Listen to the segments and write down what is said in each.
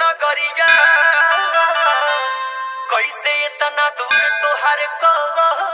न करिया। कैसे इतना दूर तोहर कवा?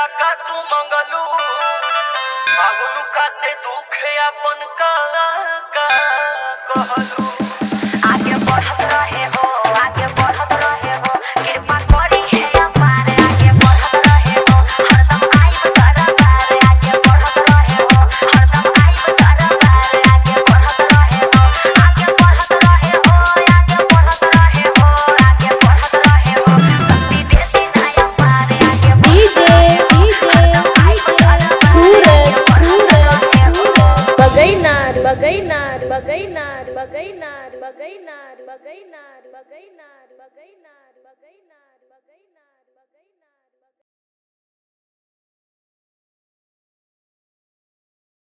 दिया का तू मंगलू का से दुख अपन का, का। bagainar bagainar bagainar bagainar bagainar